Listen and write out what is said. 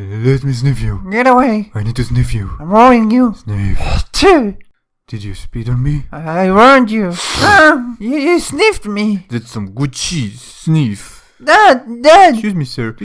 Let me sniff you. Get away. I need to sniff you. I'm warning you. Sniff. Two. Did you spit on me? I warned you. Ah, you, you sniffed me. That's some good cheese. Sniff. Dad, Dad. Excuse me, sir.